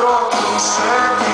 strong and